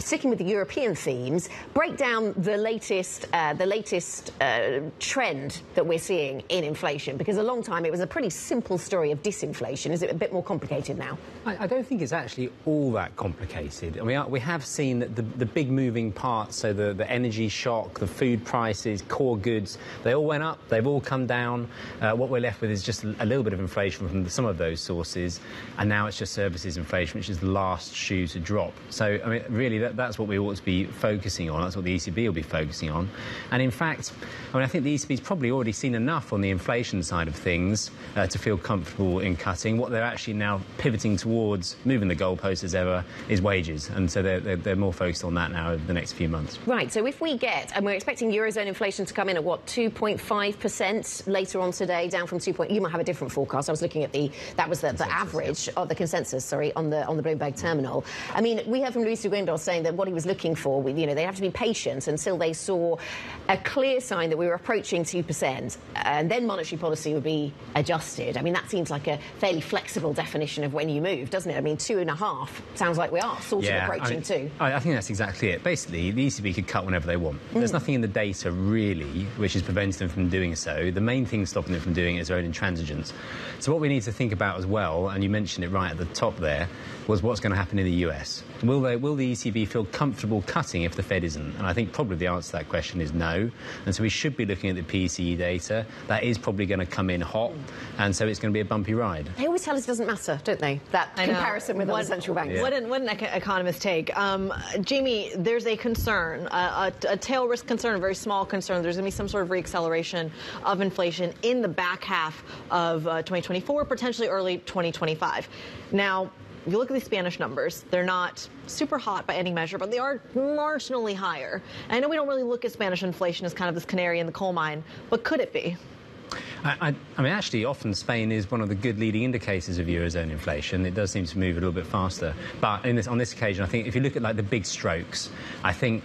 sticking with the European themes, break down the latest, uh, the latest uh, trend that we're seeing in inflation. Because a long time it was a pretty simple story of disinflation. Is it a bit more complicated now? I, I don't think it's actually all that complicated. I mean, we have seen that the, the big moving parts, so the, the energy shock, the food prices, core goods, they all went up. They've all come down. Uh, what we're left with is just a little bit of inflation from some of those sources, and now it's just services inflation, which is the last shoe to drop. So, I mean, really, that, that's what we ought to be focusing on. That's what the ECB will be focusing on. And in fact, I mean, I think the ECB's probably already seen enough on the inflation side of things uh, to feel comfortable in cutting. What they're actually now pivoting towards, moving the goalpost as ever, is wages. And so they're, they're, they're more focused on that now over the next few months. Right. So if we get, and we're expecting Eurozone inflation to come in at what, 2.5% later on today, down from 2. Point, you might have a different forecast. I was looking at the, that was the, the average, yeah. of the consensus, sorry, on the, on the Bloomberg terminal. I mean, we heard from Luis de Guindos saying that what he was looking for, you know, they have to be patient until they saw a clear sign that we were approaching 2%, and then monetary policy would be adjusted. I mean, that seems like a fairly flexible definition of when you move, doesn't it? I mean, two and a half sounds like we are sort yeah, of approaching I two. I, think that's exactly it. Basically, the ECB could cut whenever they want. Mm. There's nothing in the data, really, which is preventing them from doing so. The main thing stopping them from doing it is their own intransigence. So what we need to think about as well, and you mentioned it right at the top there, was what's going to happen in the US. Will, they, will the ECB feel comfortable cutting if the Fed isn't? And I think probably the answer to that question is no. And so we should be looking at the PCE data. That is probably going to come in hot, and so it's going to be a bumpy ride. They always tell us it doesn't matter, don't they? That comparison with what, other central banks. Yeah. What, an, what an economist take. Um, Jamie, there's a concern, a, a, a, tail risk concern, a very small concern. There's going to be some sort of reacceleration of inflation in the back half of uh, 2024, potentially early 2025. Now, if you look at the Spanish numbers, they're not super hot by any measure, but they are marginally higher. I know we don't really look at Spanish inflation as kind of this canary in the coal mine, but could it be? I, I, mean, actually, often Spain is one of the good leading indicators of eurozone inflation. It does seem to move a little bit faster. But this, on this occasion, I think if you look at like the big strokes, I think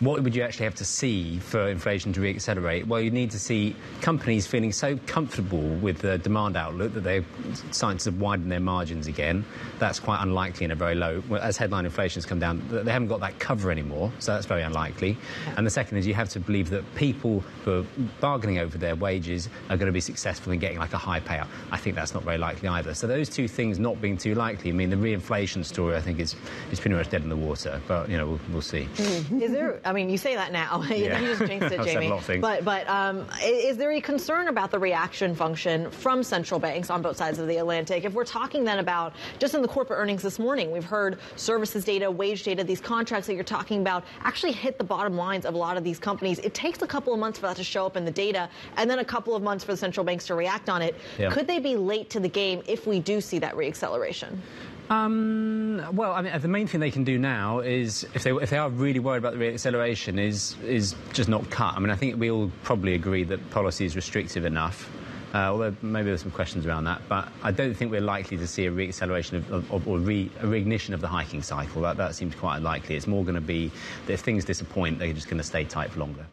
what would you actually have to see for inflation to reaccelerate? Well, you need to see companies feeling so comfortable with the demand outlook that they're starting to widen their margins again. That's quite unlikely in a very low. As headline inflation has come down, they haven't got that cover anymore, so that's very unlikely. And the second is you have to believe that people who are bargaining over their wages are going to be successful in getting like a high payout. I think that's not very likely either. So those two things not being too likely, I mean, the reinflation story I think is is pretty much dead in the water. But you know, we'll, we'll see. Mm. Is there? I mean, you say that now. Yeah. you just jinxed it, Jamie. But but um, is there a concern about the reaction function from central banks on both sides of the Atlantic? If we're talking then about just in the corporate earnings this morning, we've heard services data, wage data, these contracts that you're talking about actually hit the bottom lines of a lot of these companies. It takes a couple of months for that to show up in the data, and then a couple of months for the central banks to react on it. Yeah. Could they be late to the game if we do see that reacceleration? Um, well, I mean, the main thing they can do now is, if they if they are really worried about the reacceleration, is is just not cut. I mean, I think we all probably agree that policy is restrictive enough. Uh, although maybe there's some questions around that, but I don't think we're likely to see a reacceleration of, of, or re, a reignition of the hiking cycle. That, that seems quite unlikely. It's more going to be that if things disappoint, they're just going to stay tight for longer.